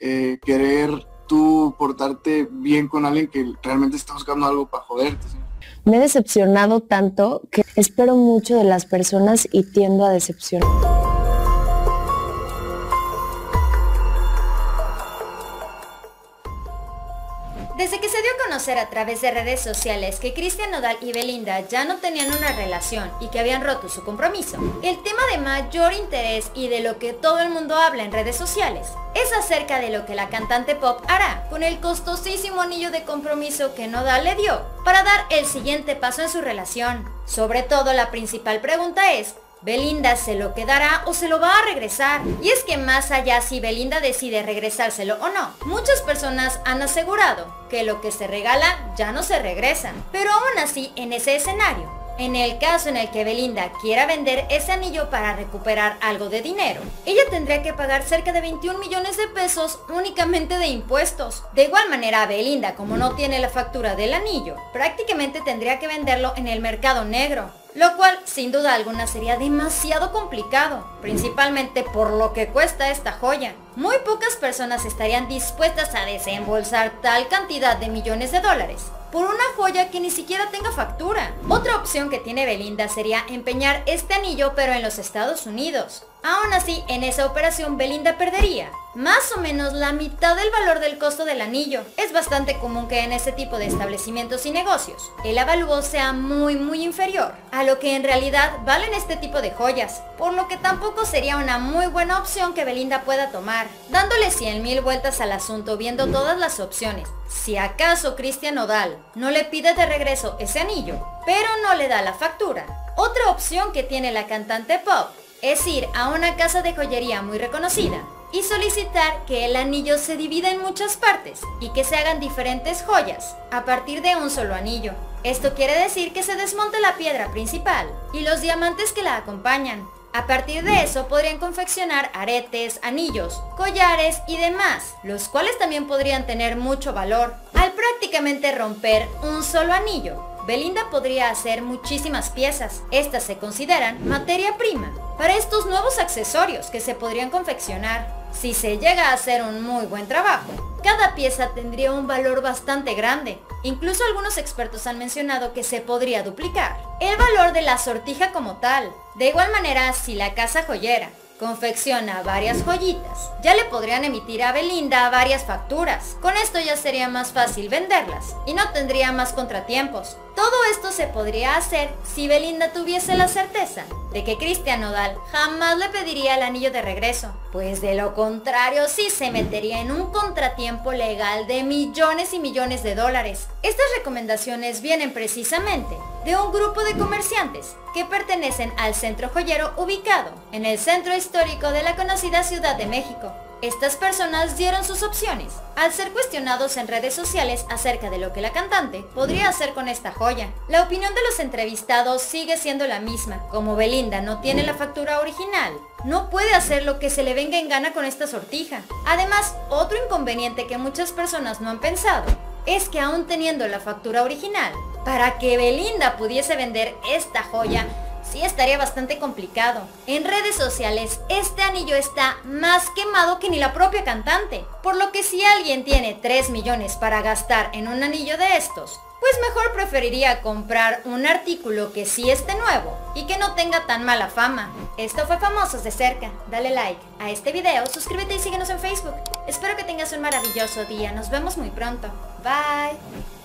eh, querer tú portarte bien con alguien que realmente está buscando algo para joderte. Me he decepcionado tanto que espero mucho de las personas y tiendo a decepcionar. Desde que se dio a conocer a través de redes sociales que Cristian Nodal y Belinda ya no tenían una relación y que habían roto su compromiso, el tema de mayor interés y de lo que todo el mundo habla en redes sociales es acerca de lo que la cantante pop hará con el costosísimo anillo de compromiso que Nodal le dio para dar el siguiente paso en su relación. Sobre todo la principal pregunta es, Belinda se lo quedará o se lo va a regresar. Y es que más allá si Belinda decide regresárselo o no, muchas personas han asegurado que lo que se regala ya no se regresa. Pero aún así, en ese escenario, en el caso en el que Belinda quiera vender ese anillo para recuperar algo de dinero, ella tendría que pagar cerca de 21 millones de pesos únicamente de impuestos. De igual manera, Belinda, como no tiene la factura del anillo, prácticamente tendría que venderlo en el mercado negro, lo cual sin duda alguna sería demasiado complicado, principalmente por lo que cuesta esta joya. Muy pocas personas estarían dispuestas a desembolsar tal cantidad de millones de dólares por una joya que ni siquiera tenga factura. Otra opción que tiene Belinda sería empeñar este anillo pero en los Estados Unidos. Aún así, en esa operación Belinda perdería más o menos la mitad del valor del costo del anillo. Es bastante común que en ese tipo de establecimientos y negocios el avalúo sea muy muy inferior a lo que en realidad valen este tipo de joyas, por lo que tampoco sería una muy buena opción que Belinda pueda tomar, dándole 100 mil vueltas al asunto viendo todas las opciones. Si acaso Cristian Odal no le pide de regreso ese anillo, pero no le da la factura, otra opción que tiene la cantante pop es ir a una casa de joyería muy reconocida y solicitar que el anillo se divida en muchas partes y que se hagan diferentes joyas a partir de un solo anillo. Esto quiere decir que se desmonte la piedra principal y los diamantes que la acompañan. A partir de eso podrían confeccionar aretes, anillos, collares y demás, los cuales también podrían tener mucho valor. Al prácticamente romper un solo anillo, Belinda podría hacer muchísimas piezas. Estas se consideran materia prima para estos nuevos accesorios que se podrían confeccionar. Si se llega a hacer un muy buen trabajo, cada pieza tendría un valor bastante grande. Incluso algunos expertos han mencionado que se podría duplicar el valor de la sortija como tal. De igual manera, si la casa joyera confecciona varias joyitas, ya le podrían emitir a Belinda varias facturas. Con esto ya sería más fácil venderlas y no tendría más contratiempos. Todo esto se podría hacer si Belinda tuviese la certeza de que Cristian Nodal jamás le pediría el anillo de regreso, pues de lo contrario sí se metería en un contratiempo legal de millones y millones de dólares. Estas recomendaciones vienen precisamente de un grupo de comerciantes que pertenecen al centro joyero ubicado en el centro histórico de la conocida Ciudad de México. Estas personas dieron sus opciones al ser cuestionados en redes sociales acerca de lo que la cantante podría hacer con esta joya. La opinión de los entrevistados sigue siendo la misma. Como Belinda no tiene la factura original, no puede hacer lo que se le venga en gana con esta sortija. Además, otro inconveniente que muchas personas no han pensado es que aún teniendo la factura original, para que Belinda pudiese vender esta joya, sí estaría bastante complicado. En redes sociales, este anillo está más quemado que ni la propia cantante. Por lo que si alguien tiene 3 millones para gastar en un anillo de estos, pues mejor preferiría comprar un artículo que sí esté nuevo y que no tenga tan mala fama. Esto fue Famosos de Cerca. Dale like a este video, suscríbete y síguenos en Facebook. Espero que tengas un maravilloso día. Nos vemos muy pronto. Bye.